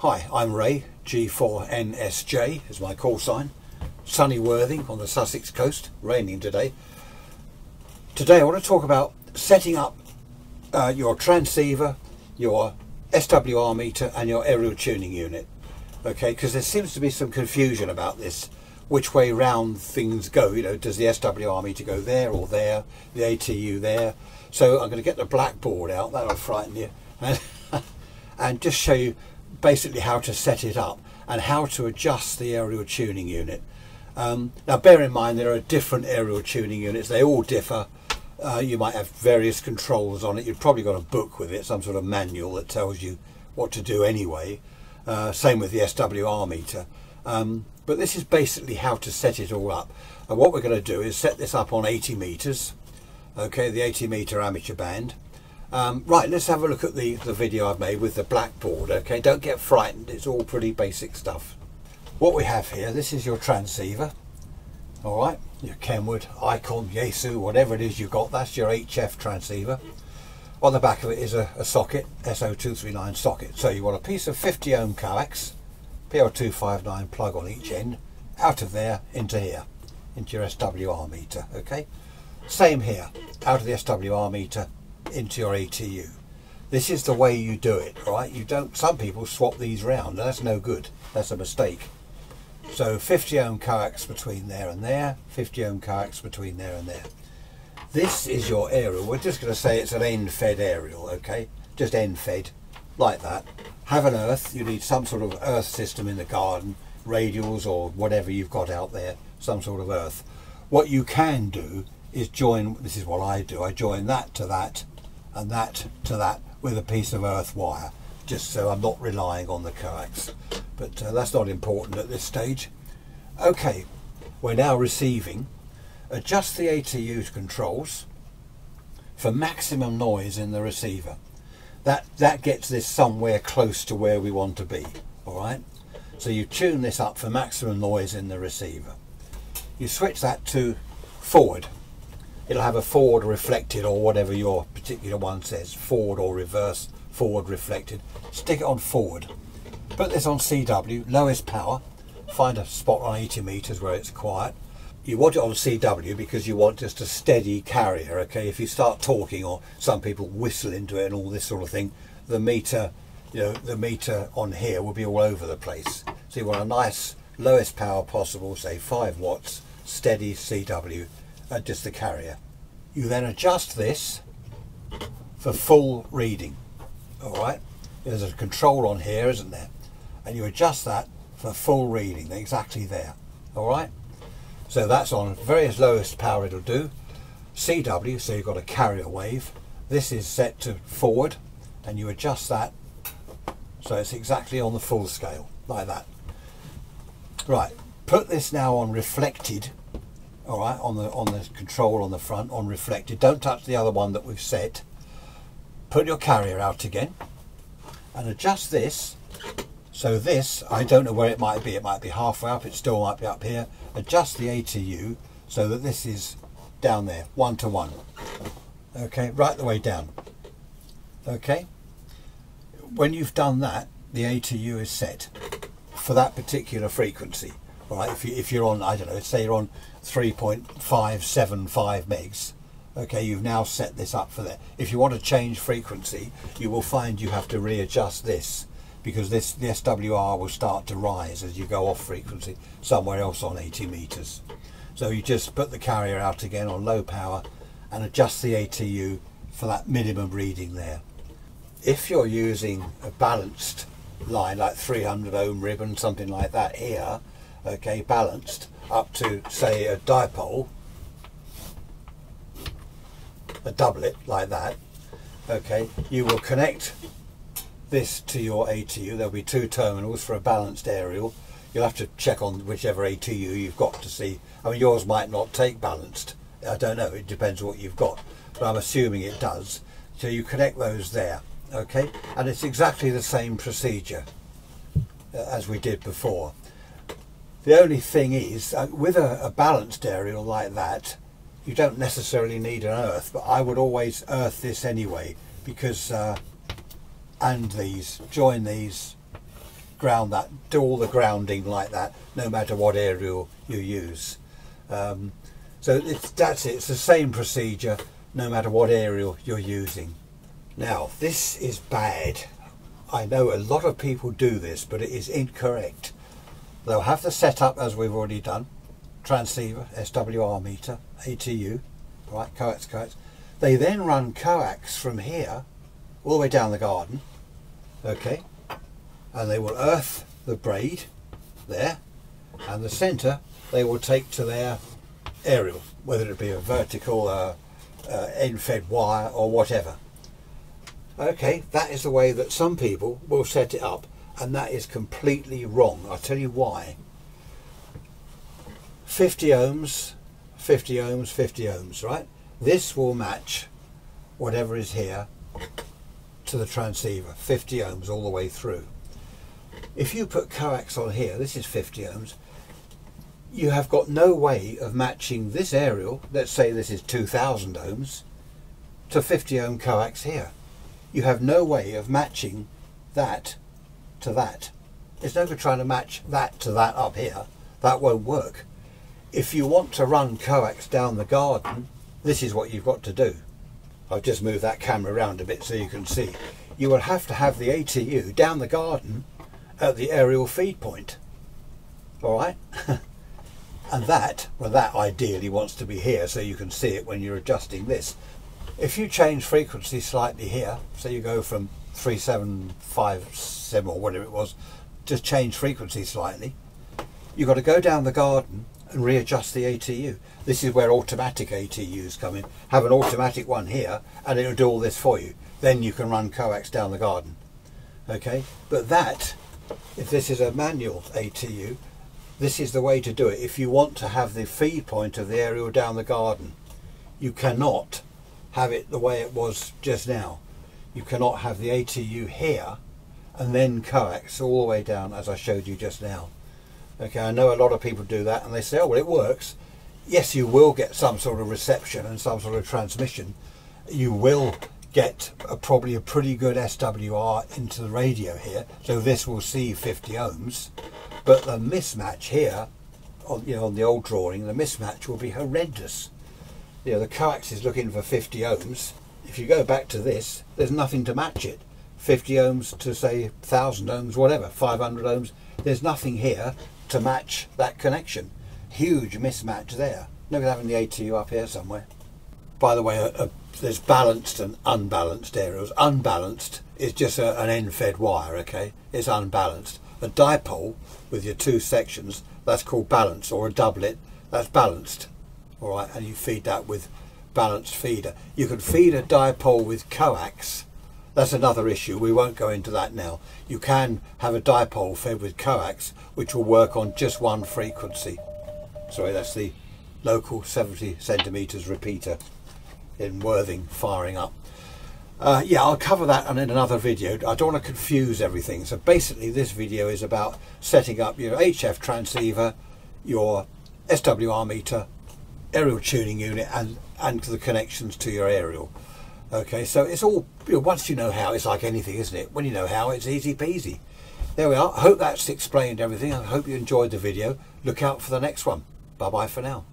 Hi, I'm Ray, G4NSJ is my call sign. Sunny Worthing on the Sussex coast, raining today. Today I want to talk about setting up uh, your transceiver, your SWR meter and your aerial tuning unit. Okay, because there seems to be some confusion about this, which way round things go. You know, does the SWR meter go there or there, the ATU there? So I'm going to get the blackboard out, that'll frighten you, and, and just show you basically how to set it up and how to adjust the aerial tuning unit. Um, now bear in mind there are different aerial tuning units, they all differ. Uh, you might have various controls on it, you've probably got a book with it, some sort of manual that tells you what to do anyway. Uh, same with the SWR meter. Um, but this is basically how to set it all up. And what we're going to do is set this up on 80 meters, okay, the 80 meter amateur band. Um, right, let's have a look at the, the video I've made with the blackboard, okay? Don't get frightened, it's all pretty basic stuff. What we have here, this is your transceiver, all right? Your Kenwood, Icom, Yaesu, whatever it is you've got, that's your HF transceiver. On the back of it is a, a socket, SO239 socket. So you want a piece of 50 ohm coax, PL259 plug on each end, out of there into here, into your SWR meter, okay? Same here, out of the SWR meter into your ATU. This is the way you do it, right? You don't. Some people swap these round. That's no good. That's a mistake. So 50 ohm coax between there and there, 50 ohm coax between there and there. This is your aerial. We're just going to say it's an end-fed aerial, okay? Just end-fed, like that. Have an earth. You need some sort of earth system in the garden, radials or whatever you've got out there, some sort of earth. What you can do is join, this is what I do, I join that to that and that to that with a piece of earth wire just so I'm not relying on the coax. But uh, that's not important at this stage. Okay we're now receiving adjust the ATU's controls for maximum noise in the receiver. That that gets this somewhere close to where we want to be all right? So you tune this up for maximum noise in the receiver. You switch that to forward it'll have a forward reflected or whatever your particular one says forward or reverse forward reflected. Stick it on forward. Put this on CW lowest power. Find a spot on 80 meters where it's quiet. You want it on CW because you want just a steady carrier okay? If you start talking or some people whistle into it and all this sort of thing the meter you know the meter on here will be all over the place. So you want a nice lowest power possible say 5 watts steady CW uh, just the carrier. You then adjust this for full reading. All right, there's a control on here, isn't there? And you adjust that for full reading, exactly there. All right, so that's on various lowest power it'll do. CW, so you've got a carrier wave. This is set to forward, and you adjust that so it's exactly on the full scale, like that. Right, put this now on reflected all right on the on the control on the front on reflected. Don't touch the other one that we've set. Put your carrier out again and adjust this. So this I don't know where it might be. It might be halfway up. It still might be up here. Adjust the ATU so that this is down there one to one. Okay right the way down. Okay? When you've done that the ATU is set for that particular frequency right if, you, if you're on I don't know say you're on 3.575 megs okay you've now set this up for that. If you want to change frequency you will find you have to readjust this because this the SWR will start to rise as you go off frequency somewhere else on 80 meters. So you just put the carrier out again on low power and adjust the ATU for that minimum reading there. If you're using a balanced line like 300 ohm ribbon something like that here okay balanced up to say a dipole. A doublet like that. Okay you will connect this to your ATU there'll be two terminals for a balanced aerial. You'll have to check on whichever ATU you've got to see. I mean yours might not take balanced. I don't know. It depends what you've got. But I'm assuming it does. So you connect those there. Okay? And it's exactly the same procedure uh, as we did before the only thing is, uh, with a, a, balanced aerial like that, you don't necessarily need an earth, but I would always earth this anyway, because, uh, and these, join these ground that, do all the grounding like that, no matter what aerial you use. Um, so it's, that's it, it's the same procedure no matter what aerial you're using. Now, this is bad. I know a lot of people do this, but it is incorrect. They'll have the setup as we've already done, transceiver, SWR meter, ATU, right, coax, coax. They then run coax from here all the way down the garden, okay, and they will earth the braid there, and the centre they will take to their aerial, whether it be a vertical, uh, uh, end-fed wire or whatever. Okay, that is the way that some people will set it up, and that is completely wrong. I'll tell you why. 50 ohms, 50 ohms, 50 ohms, right? This will match whatever is here to the transceiver, 50 ohms all the way through. If you put coax on here, this is 50 ohms, you have got no way of matching this aerial, let's say this is 2000 ohms, to 50 ohm coax here. You have no way of matching that to that. There's no good trying to match that to that up here. That won't work. If you want to run coax down the garden, this is what you've got to do. I've just moved that camera around a bit so you can see. You will have to have the ATU down the garden at the aerial feed point. Alright? and that, well that ideally wants to be here so you can see it when you're adjusting this. If you change frequency slightly here, so you go from 3757 or whatever it was, just change frequency slightly, you've got to go down the garden and readjust the ATU. This is where automatic ATUs come in. Have an automatic one here and it'll do all this for you. Then you can run coax down the garden. Okay, but that, if this is a manual ATU, this is the way to do it. If you want to have the feed point of the aerial down the garden, you cannot have it the way it was just now. You cannot have the ATU here and then coax all the way down as I showed you just now. Okay, I know a lot of people do that and they say, oh, well, it works. Yes, you will get some sort of reception and some sort of transmission. You will get a, probably a pretty good SWR into the radio here. So this will see 50 ohms. But the mismatch here, on, you know, on the old drawing, the mismatch will be horrendous. You know, the coax is looking for 50 ohms. If you go back to this, there's nothing to match it. 50 ohms to say 1000 ohms, whatever, 500 ohms. There's nothing here to match that connection. Huge mismatch there. Look at having the ATU up here somewhere. By the way, a, a, there's balanced and unbalanced aerials. Unbalanced is just a, an end-fed wire, okay? It's unbalanced. A dipole with your two sections, that's called balanced, or a doublet, that's balanced. All right, and you feed that with balanced feeder. You can feed a dipole with coax that's another issue. We won't go into that now. You can have a dipole fed with coax, which will work on just one frequency. Sorry, that's the local 70 centimeters repeater in Worthing firing up. Uh, yeah, I'll cover that in another video. I don't want to confuse everything. So basically this video is about setting up your HF transceiver, your SWR meter, aerial tuning unit and, and the connections to your aerial. Okay, so it's all, you know, once you know how, it's like anything, isn't it? When you know how, it's easy peasy. There we are. I hope that's explained everything. I hope you enjoyed the video. Look out for the next one. Bye-bye for now.